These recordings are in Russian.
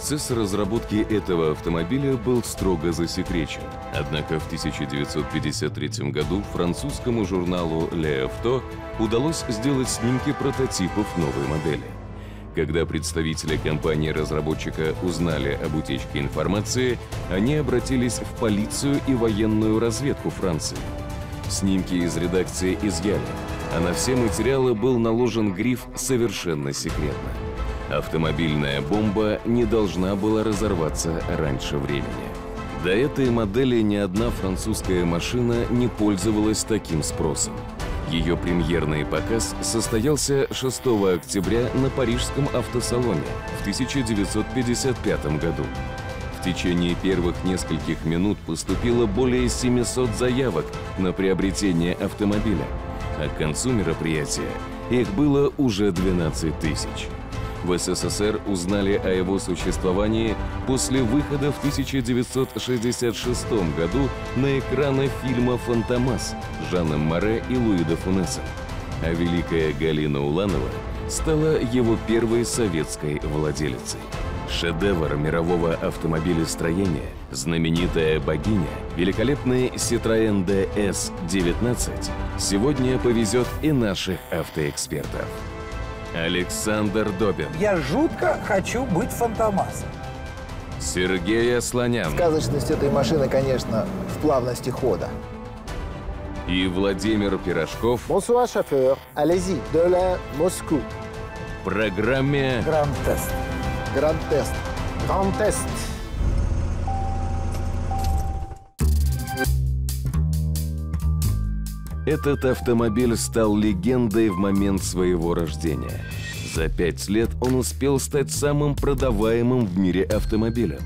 Процесс разработки этого автомобиля был строго засекречен. Однако в 1953 году французскому журналу «Le Auto» удалось сделать снимки прототипов новой модели. Когда представители компании-разработчика узнали об утечке информации, они обратились в полицию и военную разведку Франции. Снимки из редакции изъяли, а на все материалы был наложен гриф «Совершенно секретно». Автомобильная бомба не должна была разорваться раньше времени. До этой модели ни одна французская машина не пользовалась таким спросом. Ее премьерный показ состоялся 6 октября на Парижском автосалоне в 1955 году. В течение первых нескольких минут поступило более 700 заявок на приобретение автомобиля, а к концу мероприятия их было уже 12 тысяч. В СССР узнали о его существовании после выхода в 1966 году на экраны фильма «Фантомас» Жаном Море и Луи де Фунесом. А великая Галина Уланова стала его первой советской владелицей. Шедевр мирового автомобилестроения, знаменитая богиня, великолепный Citroën DS-19 сегодня повезет и наших автоэкспертов. Александр Добин. Я жутко хочу быть фантомасом. Сергей Асланян. Сказочность этой машины, конечно, в плавности хода. И Владимир Пирожков. Bonsoir, chauffeur. Allez-y, de la Moscou. В программе Гранд-тест. Гранд-тест. Grand Этот автомобиль стал легендой в момент своего рождения. За пять лет он успел стать самым продаваемым в мире автомобилем.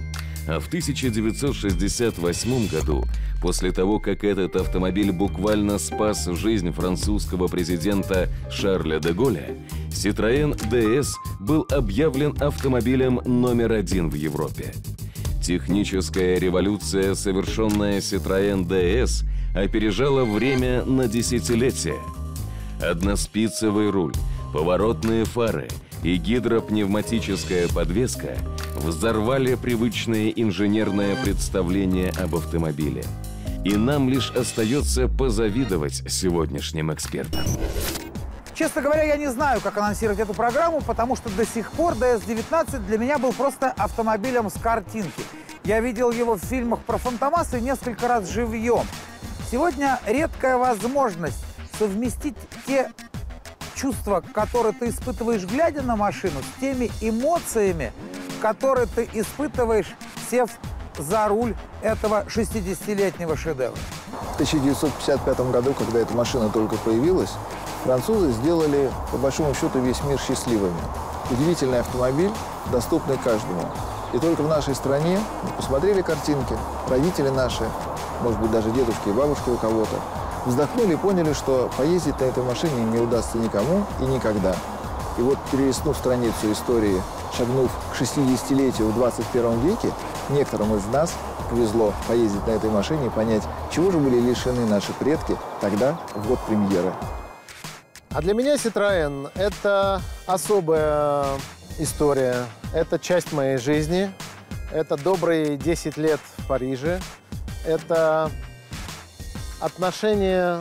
А в 1968 году, после того, как этот автомобиль буквально спас жизнь французского президента Шарля де Голля, Citroën DS был объявлен автомобилем номер один в Европе. Техническая революция, совершенная Citroën DS, опережала время на десятилетия. Односпицевый руль, поворотные фары и гидропневматическая подвеска взорвали привычное инженерное представление об автомобиле. И нам лишь остается позавидовать сегодняшним экспертам. Честно говоря, я не знаю, как анонсировать эту программу, потому что до сих пор DS-19 для меня был просто автомобилем с картинки. Я видел его в фильмах про Фантомас и несколько раз живьем. Сегодня редкая возможность совместить те чувства, которые ты испытываешь, глядя на машину, с теми эмоциями, которые ты испытываешь, сев за руль этого 60-летнего шедевра. В 1955 году, когда эта машина только появилась, французы сделали, по большому счету, весь мир счастливыми. Удивительный автомобиль, доступный каждому. И только в нашей стране мы посмотрели картинки, родители наши, может быть, даже дедушки и бабушки у кого-то, вздохнули и поняли, что поездить на этой машине не удастся никому и никогда. И вот перелистнув страницу истории, шагнув к 60-летию в 21 веке, некоторым из нас повезло поездить на этой машине и понять, чего же были лишены наши предки тогда, в год премьеры. А для меня Citroën – это особая история. Это часть моей жизни. Это добрые 10 лет в Париже. Это отношение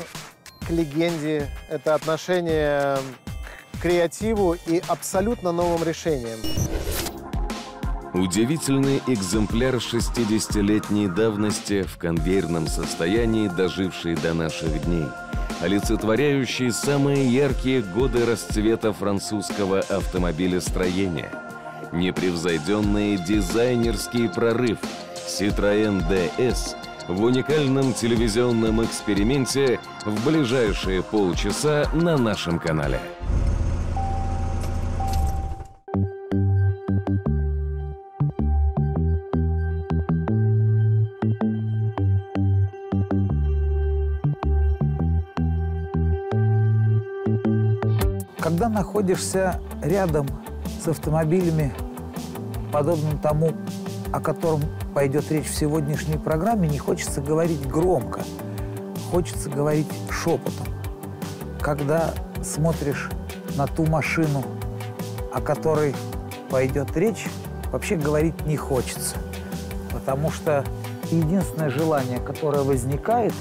к легенде. Это отношение к креативу и абсолютно новым решениям. Удивительный экземпляр 60-летней давности в конвейерном состоянии, доживший до наших дней, олицетворяющий самые яркие годы расцвета французского автомобилестроения. Непревзойденный дизайнерский прорыв Citroën DS в уникальном телевизионном эксперименте в ближайшие полчаса на нашем канале. Когда находишься рядом с автомобилями, подобным тому, о котором пойдет речь в сегодняшней программе, не хочется говорить громко, хочется говорить шепотом. Когда смотришь на ту машину, о которой пойдет речь, вообще говорить не хочется. Потому что единственное желание, которое возникает,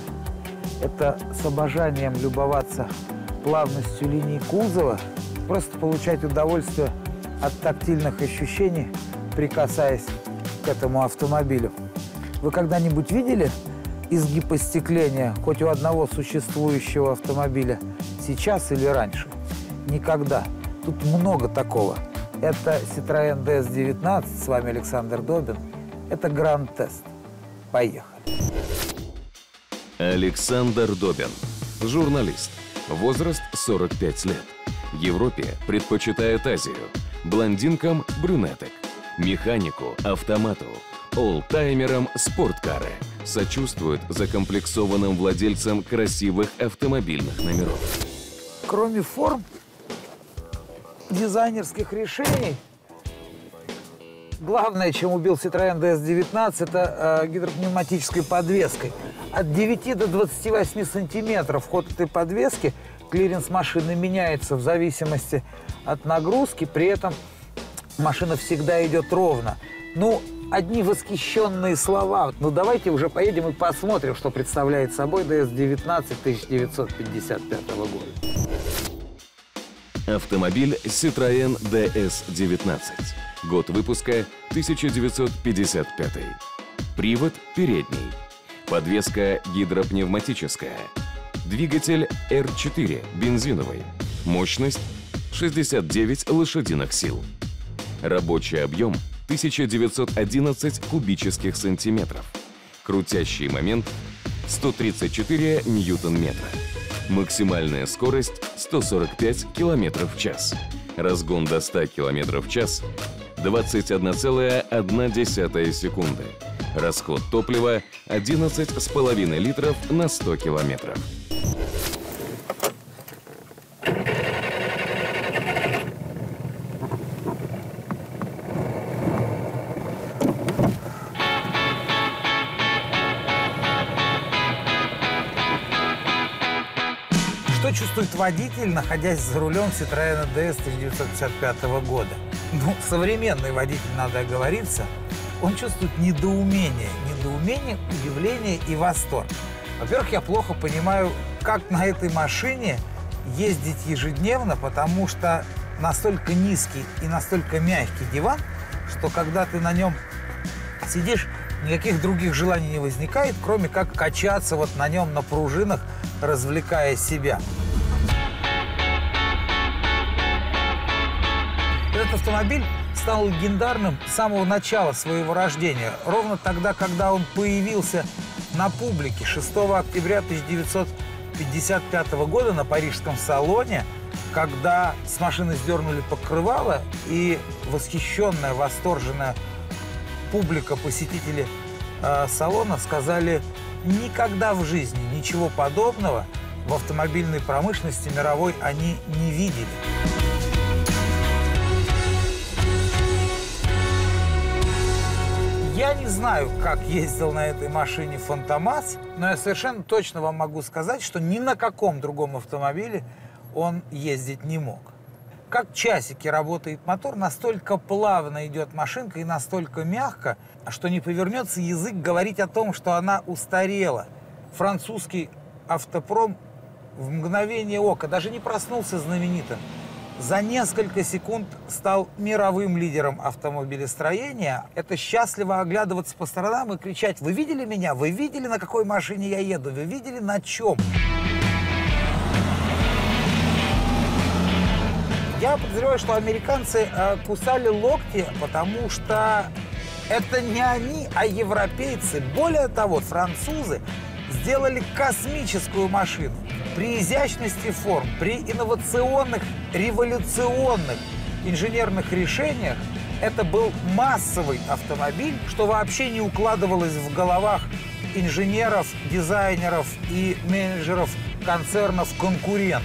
это с обожанием любоваться плавностью линий кузова, просто получать удовольствие от тактильных ощущений, прикасаясь к этому автомобилю. Вы когда-нибудь видели изгиб остекления хоть у одного существующего автомобиля сейчас или раньше? Никогда. Тут много такого. Это Citroёn DS19, с вами Александр Добин. Это Гранд-тест. Поехали. Александр Добин. Журналист. Возраст 45 лет. Европе предпочитает Азию. Блондинкам – брюнеток. Механику, автомату, олдтаймерам – спорткары. Сочувствует закомплексованным владельцам красивых автомобильных номеров. Кроме форм, дизайнерских решений, главное, чем убил Citroёn DS19, это э, гидропневматической подвеской. От 9 до 28 сантиметров ход этой подвески, клиренс машины меняется в зависимости от нагрузки, при этом машина всегда идет ровно. Ну, одни восхищенные слова. Ну, давайте уже поедем и посмотрим, что представляет собой DS-19 1955 года. Автомобиль Citroën DS-19. Год выпуска 1955. Привод передний. Подвеска гидропневматическая. Двигатель R4 бензиновый. Мощность 69 лошадиных сил. Рабочий объем 1911 кубических сантиметров. Крутящий момент 134 ньютон-метра. Максимальная скорость 145 км в час. Разгон до 100 км в час 21,1 секунды. Расход топлива 11,5 литров на 100 километров. Водитель, находясь за рулем Citroёn DS 1955 года? Ну, современный водитель, надо оговориться, он чувствует недоумение, недоумение, удивление и восторг. Во-первых, я плохо понимаю, как на этой машине ездить ежедневно, потому что настолько низкий и настолько мягкий диван, что когда ты на нем сидишь, никаких других желаний не возникает, кроме как качаться вот на нем на пружинах, развлекая себя. Этот автомобиль стал легендарным с самого начала своего рождения. Ровно тогда, когда он появился на публике 6 октября 1955 года на парижском салоне, когда с машины сдернули покрывало, и восхищенная, восторженная публика, посетители э, салона сказали, никогда в жизни ничего подобного в автомобильной промышленности мировой они не видели. Я не знаю, как ездил на этой машине Фантомас, но я совершенно точно вам могу сказать, что ни на каком другом автомобиле он ездить не мог. Как часики работает мотор, настолько плавно идет машинка и настолько мягко, что не повернется язык говорить о том, что она устарела. Французский автопром в мгновение ока даже не проснулся знаменитым. За несколько секунд стал мировым лидером автомобилестроения. Это счастливо оглядываться по сторонам и кричать «Вы видели меня? Вы видели, на какой машине я еду? Вы видели, на чем?» Я подозреваю, что американцы э, кусали локти, потому что это не они, а европейцы. Более того, французы сделали космическую машину. При изящности форм, при инновационных, революционных инженерных решениях это был массовый автомобиль, что вообще не укладывалось в головах инженеров, дизайнеров и менеджеров концернов конкурентов.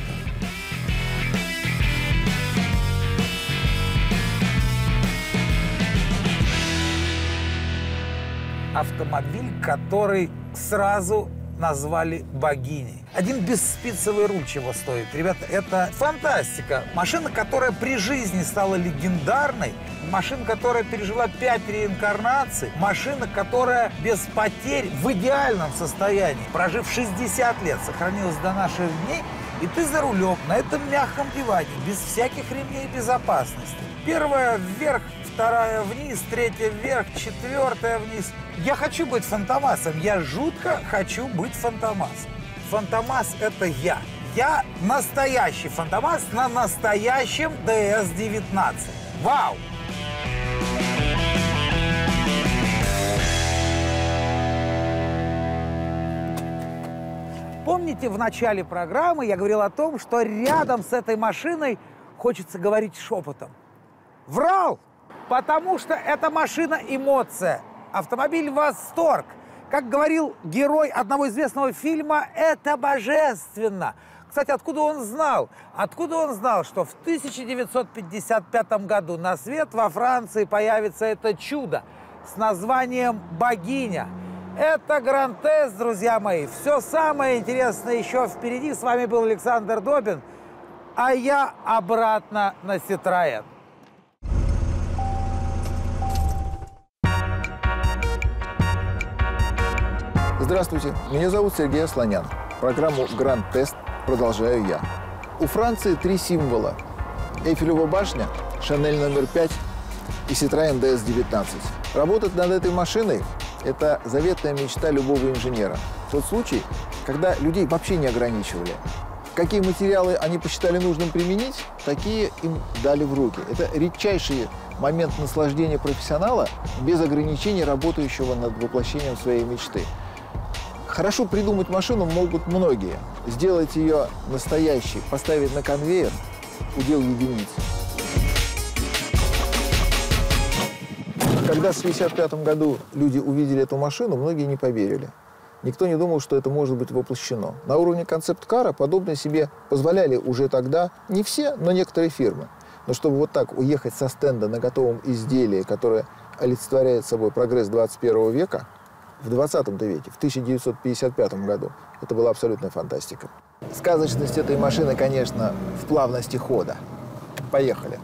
автомобиль, который сразу назвали богиней. Один бесспицевый руль чего стоит. Ребята, это фантастика. Машина, которая при жизни стала легендарной, машина, которая пережила пять реинкарнаций, машина, которая без потерь в идеальном состоянии, прожив 60 лет, сохранилась до наших дней, и ты за рулем на этом мягком диване, без всяких ремней безопасности. Первая вверх, вторая вниз, третья вверх, четвертая вниз. Я хочу быть фантомасом, я жутко хочу быть фантомасом. Фантомас – это я. Я настоящий фантомас на настоящем DS-19. Вау! Помните, в начале программы я говорил о том, что рядом с этой машиной хочется говорить шепотом. Врал! Потому что эта машина эмоция. Автомобиль восторг. Как говорил герой одного известного фильма, это божественно. Кстати, откуда он знал? Откуда он знал, что в 1955 году на свет во Франции появится это чудо с названием «Богиня»? Это Грантест, друзья мои. Все самое интересное еще впереди. С вами был Александр Добин, а я обратно на Ситроен. Здравствуйте, меня зовут Сергей Асланян. Программу «Гранд Тест» продолжаю я. У Франции три символа. Эйфелева башня, Шанель номер 5 и Citroёn DS-19. Работать над этой машиной – это заветная мечта любого инженера. Тот случай, когда людей вообще не ограничивали. Какие материалы они посчитали нужным применить, такие им дали в руки. Это редчайший момент наслаждения профессионала без ограничений, работающего над воплощением своей мечты. Хорошо придумать машину могут многие. Сделать ее настоящей, поставить на конвейер – удел единиц. Когда в 1965 году люди увидели эту машину, многие не поверили. Никто не думал, что это может быть воплощено. На уровне концепт-кара подобное себе позволяли уже тогда не все, но некоторые фирмы. Но чтобы вот так уехать со стенда на готовом изделии, которое олицетворяет собой прогресс 21 века, в 20 веке, в 1955 году. Это была абсолютная фантастика. Сказочность этой машины, конечно, в плавности хода. Поехали.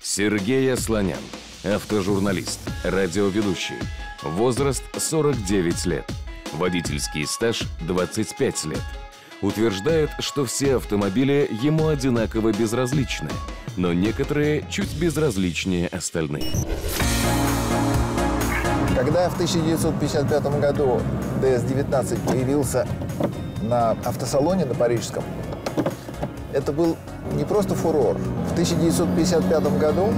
Сергей Асланян, автожурналист, радиоведущий. Возраст 49 лет. Водительский стаж 25 лет. Утверждает, что все автомобили ему одинаково безразличны, но некоторые чуть безразличнее остальных. Когда в 1955 году DS-19 появился на автосалоне на Парижском, это был не просто фурор. В 1955 году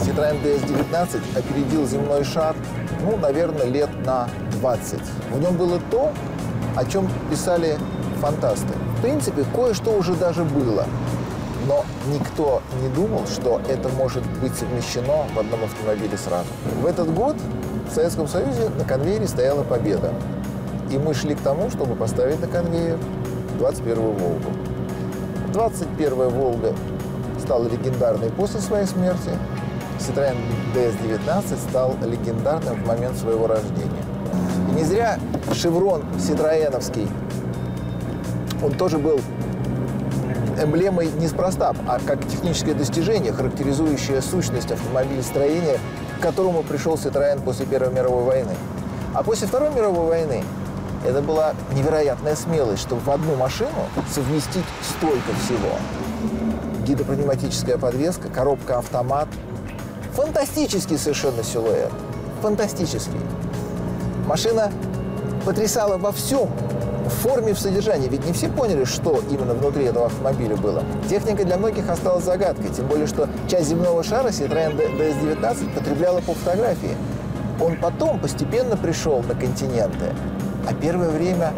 Citroёn DS-19 опередил земной шар, ну, наверное, лет на 20. В нем было то, о чем писали фантасты. В принципе, кое-что уже даже было. Но никто не думал, что это может быть совмещено в одном автомобиле сразу. В этот год в Советском Союзе на конвейере стояла победа. И мы шли к тому, чтобы поставить на конвейер 21-ю «Волгу». 21-я «Волга» стала легендарной после своей смерти. Citroёn DS-19 стал легендарным в момент своего рождения. И не зря шеврон ситроеновский, он тоже был эмблемой неспроста, а как техническое достижение, характеризующее сущность автомобилестроения к которому пришел Citroën после Первой мировой войны. А после Второй мировой войны это была невероятная смелость, чтобы в одну машину совместить столько всего. Гидропневматическая подвеска, коробка автомат. Фантастический совершенно силуэт. Фантастический. Машина потрясала во всем, в форме, в содержании. Ведь не все поняли, что именно внутри этого автомобиля было. Техника для многих осталась загадкой, тем более, что часть земного шара Citroёn DS-19 потребляла по фотографии. Он потом постепенно пришел на континенты, а первое время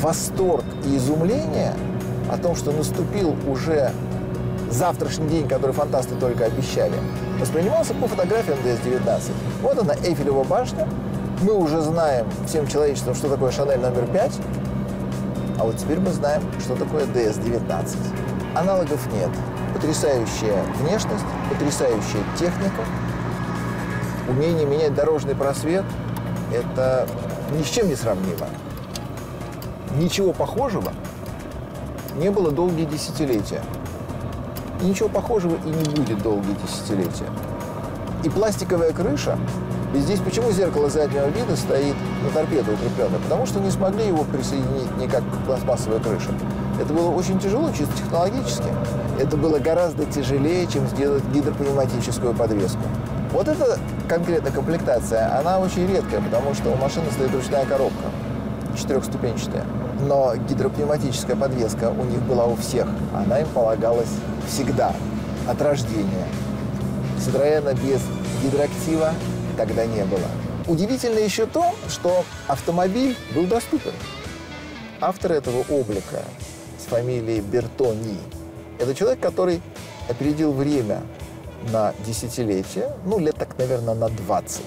восторг и изумление о том, что наступил уже завтрашний день, который фантасты только обещали, воспринимался по фотографиям DS-19. Вот она, Эйфелева башня. Мы уже знаем всем человечеством, что такое Шанель номер 5. А вот теперь мы знаем, что такое DS-19. Аналогов нет. Потрясающая внешность, потрясающая техника, умение менять дорожный просвет – это ни с чем не сравнима. Ничего похожего не было долгие десятилетия. И ничего похожего и не будет долгие десятилетия. И пластиковая крыша, и здесь почему зеркало заднего вида стоит на торпеду укрепленное? Потому что не смогли его присоединить никак к пластмассовой крыше. Это было очень тяжело, чисто технологически. Это было гораздо тяжелее, чем сделать гидропневматическую подвеску. Вот эта конкретная комплектация, она очень редкая, потому что у машины стоит ручная коробка, четырехступенчатая. Но гидропневматическая подвеска у них была у всех. Она им полагалась всегда, от рождения. Citroёна без гидроактива тогда не было. Удивительно еще то, что автомобиль был доступен. Автор этого облика с фамилией Бертони – это человек, который опередил время на десятилетие, ну, лет так, наверное, на 20.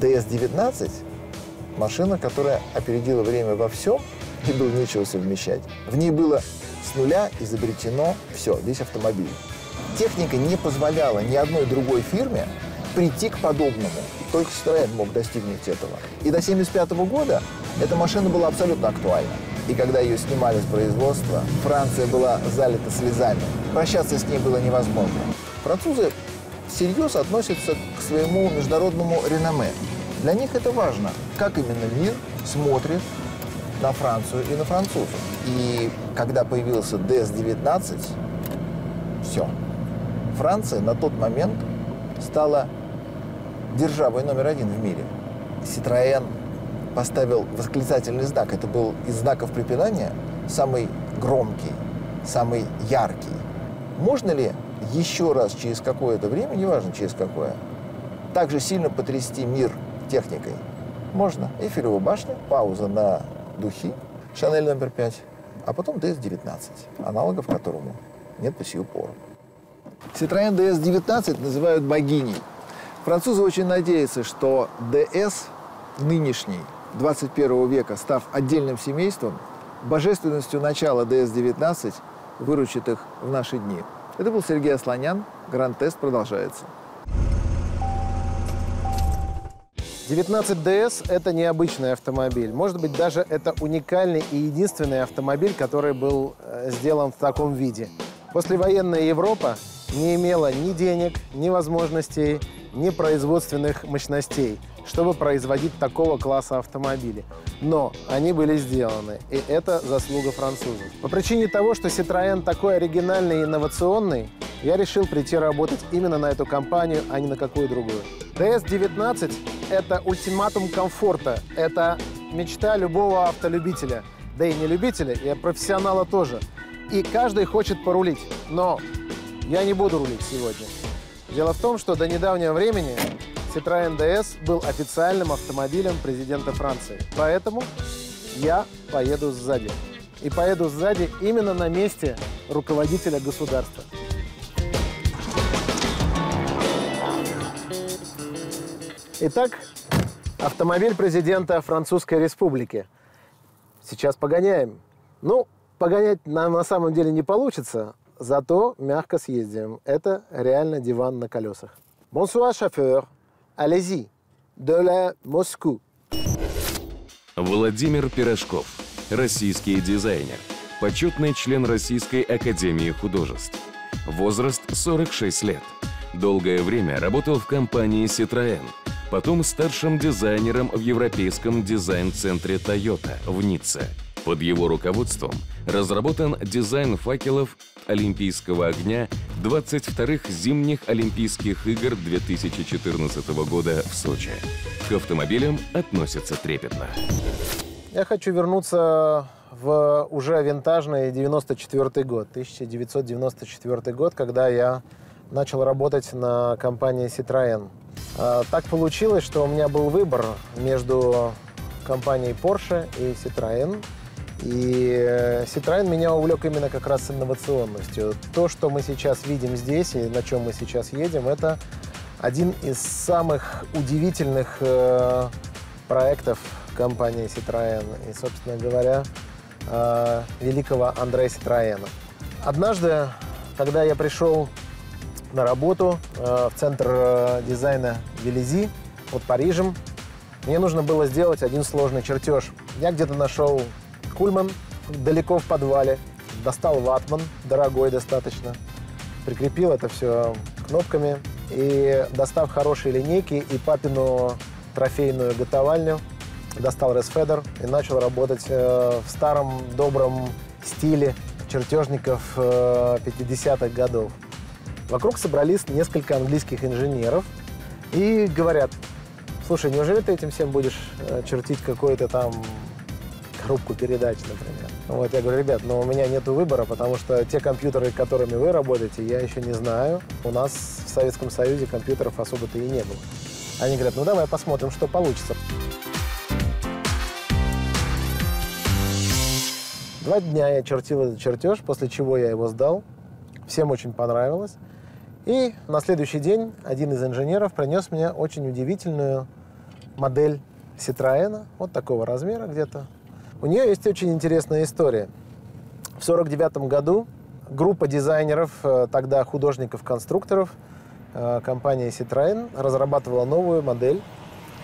DS-19 – машина, которая опередила время во всем, и было нечего совмещать. В ней было с нуля изобретено все, весь автомобиль. Техника не позволяла ни одной другой фирме прийти к подобному. Только Citroёn мог достигнуть этого. И до 1975 года эта машина была абсолютно актуальна. И когда ее снимали с производства, Франция была залита слезами. Прощаться с ней было невозможно. Французы всерьез относятся к своему международному реноме. Для них это важно, как именно мир смотрит на Францию и на французов. И когда появился ДС-19, все. Франция на тот момент стала державой номер один в мире. Citroën поставил восклицательный знак. Это был из знаков препинания самый громкий, самый яркий. Можно ли еще раз через какое-то время, неважно через какое, также сильно потрясти мир техникой? Можно. Эйфелева башня, пауза на духи, Шанель номер 5, а потом DS-19, аналогов которому нет по сию пору. Citroёn DS-19 называют богиней. Французы очень надеются, что DS нынешний, 21 века, став отдельным семейством, божественностью начала DS-19 выручит их в наши дни. Это был Сергей Асланян. Гранд-тест продолжается. 19DS – это необычный автомобиль. Может быть, даже это уникальный и единственный автомобиль, который был э, сделан в таком виде. Послевоенная Европа не имела ни денег, ни возможностей, ни производственных мощностей, чтобы производить такого класса автомобили. Но они были сделаны, и это заслуга французов. По причине того, что Citroën такой оригинальный и инновационный, я решил прийти работать именно на эту компанию, а не на какую другую. DS-19 – это ультиматум комфорта, это мечта любого автолюбителя. Да и не любителя, и профессионала тоже. И каждый хочет порулить, но я не буду рулить сегодня. Дело в том, что до недавнего времени Citroën DS был официальным автомобилем президента Франции. Поэтому я поеду сзади. И поеду сзади именно на месте руководителя государства. Итак, автомобиль президента Французской Республики. Сейчас погоняем. Ну, погонять нам на самом деле не получится, зато мягко съездим. Это реально диван на колесах. Bonsoir, chauffeur. Allez-y. De la Moscou. Владимир Пирожков, российский дизайнер, почетный член Российской Академии Художеств. Возраст 46 лет. Долгое время работал в компании Citroën, потом старшим дизайнером в Европейском дизайн-центре Toyota в Ницце. Под его руководством разработан дизайн факелов Олимпийского огня 22-х зимних Олимпийских игр 2014 года в Сочи. К автомобилям относятся трепетно. Я хочу вернуться в уже винтажный 94 год, 1994 год, когда я начал работать на компании Citroën. А, так получилось, что у меня был выбор между компанией Porsche и Citroën. И э, Citroën меня увлек именно как раз инновационностью. То, что мы сейчас видим здесь и на чем мы сейчас едем, это один из самых удивительных э, проектов компании Citroën и, собственно говоря, э, великого Андрея Citroёна. Однажды, когда я пришел на работу э, в центр э, дизайна Велизи под Парижем, мне нужно было сделать один сложный чертеж. Я где-то нашел кульман далеко в подвале, достал ватман, дорогой достаточно, прикрепил это все кнопками. И, достав хорошие линейки и папину трофейную готовальню, достал Resfeder и начал работать э, в старом добром стиле чертежников э, 50-х годов. Вокруг собрались несколько английских инженеров и говорят, слушай, неужели ты этим всем будешь э, чертить какую-то там коробку передач, например? Вот, я говорю, ребят, но у меня нет выбора, потому что те компьютеры, которыми вы работаете, я еще не знаю. У нас в Советском Союзе компьютеров особо-то и не было. Они говорят, ну давай посмотрим, что получится. Два дня я чертил этот чертеж, после чего я его сдал. Всем очень понравилось. И на следующий день один из инженеров принес мне очень удивительную модель Citroёn, вот такого размера где-то. У нее есть очень интересная история. В 1949 году группа дизайнеров, э, тогда художников-конструкторов, э, компания Citroën разрабатывала новую модель,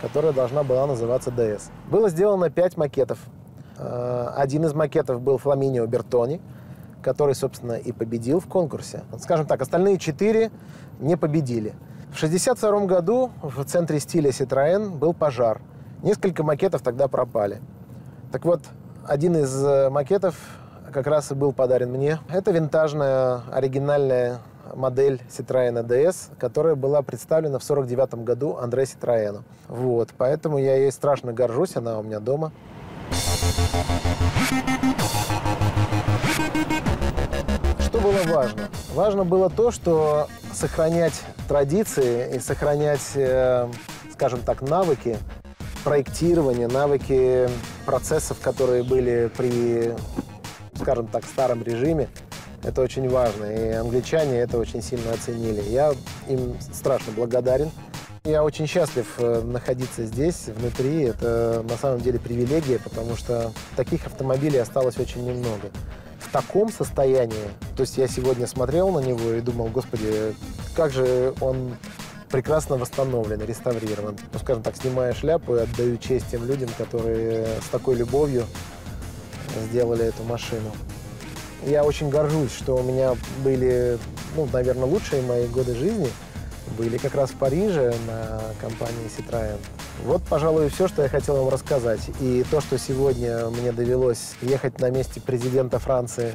которая должна была называться DS. Было сделано пять макетов. Э, Один из макетов был Фламинио Бертони, который, собственно, и победил в конкурсе. Скажем так, остальные четыре не победили. В 1962 году в центре стиля Citroën был пожар. Несколько макетов тогда пропали. Так вот, один из э, макетов как раз и был подарен мне. Это винтажная, оригинальная модель Citroёn DS, которая была представлена в 49 году Андре Citroёну. Вот, поэтому я ей страшно горжусь, она у меня дома. Что было важно? Важно было то, что сохранять традиции и сохранять, э, скажем так, навыки проектирования, навыки процессов, которые были при, скажем так, старом режиме. Это очень важно, и англичане это очень сильно оценили. Я им страшно благодарен. Я очень счастлив э, находиться здесь, внутри. Это на самом деле привилегия, потому что таких автомобилей осталось очень немного. В таком состоянии, то есть я сегодня смотрел на него и думал, господи, как же он прекрасно восстановлен, реставрирован. Ну, скажем так, снимая шляпу и отдаю честь тем людям, которые с такой любовью сделали эту машину. Я очень горжусь, что у меня были, ну, наверное, лучшие мои годы жизни были как раз в Париже на компании Citroën. Вот, пожалуй, все, что я хотел вам рассказать. И то, что сегодня мне довелось ехать на месте президента Франции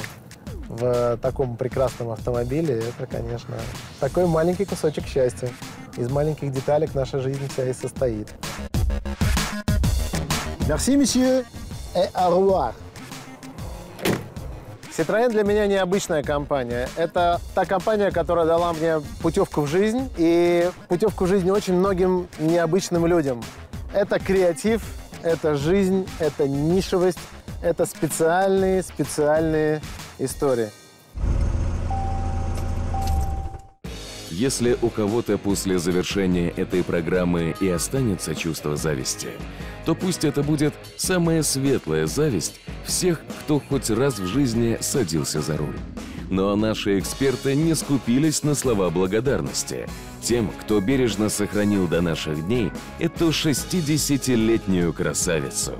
в таком прекрасном автомобиле, это, конечно, такой маленький кусочек счастья. Из маленьких деталек наша жизнь вся и состоит. Merci, monsieur, et au revoir. Citroën для меня необычная компания. Это та компания, которая дала мне путевку в жизнь и путевку в жизнь очень многим необычным людям. Это креатив, это жизнь, это нишевость, это специальные, специальные истории. Если у кого-то после завершения этой программы и останется чувство зависти, то пусть это будет самая светлая зависть всех, кто хоть раз в жизни садился за руль. Но наши эксперты не скупились на слова благодарности тем, кто бережно сохранил до наших дней эту 60-летнюю красавицу.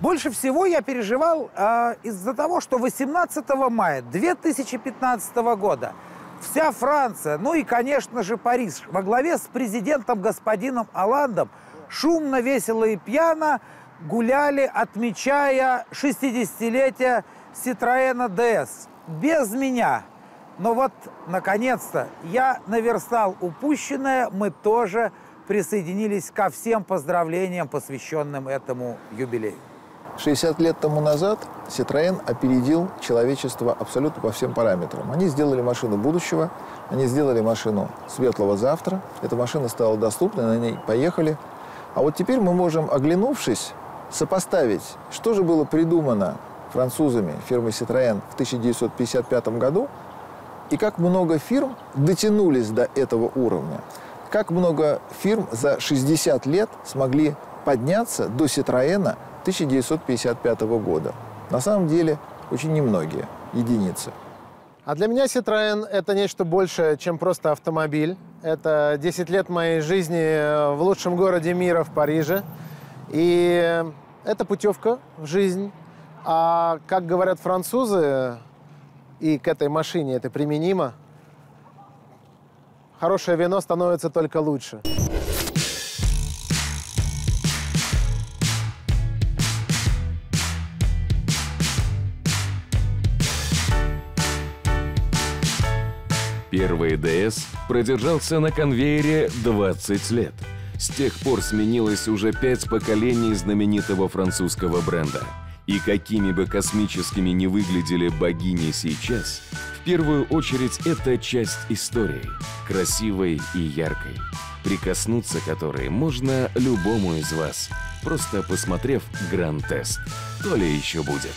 Больше всего я переживал э, из-за того, что 18 мая 2015 года вся Франция, ну и, конечно же, Париж, во главе с президентом господином Оландом шумно, весело и пьяно гуляли, отмечая 60-летие Citroёна DS. Без меня. Но вот, наконец-то, я наверстал упущенное, мы тоже присоединились ко всем поздравлениям, посвященным этому юбилею. 60 лет тому назад Citroën опередил человечество абсолютно по всем параметрам. Они сделали машину будущего, они сделали машину светлого завтра. Эта машина стала доступной, на ней поехали. А вот теперь мы можем, оглянувшись, сопоставить, что же было придумано французами фирмой Citroën в 1955 году и как много фирм дотянулись до этого уровня. Как много фирм за 60 лет смогли подняться до Citroën 1955 года. На самом деле, очень немногие, единицы. А для меня Citroën — это нечто большее, чем просто автомобиль. Это 10 лет моей жизни в лучшем городе мира, в Париже. И это путевка в жизнь. А как говорят французы, и к этой машине это применимо, хорошее вино становится только лучше. Первый ДС продержался на конвейере 20 лет. С тех пор сменилось уже пять поколений знаменитого французского бренда. И какими бы космическими ни выглядели богини сейчас, в первую очередь это часть истории, красивой и яркой, прикоснуться которой можно любому из вас, просто посмотрев Гранд-тест. То ли еще будет.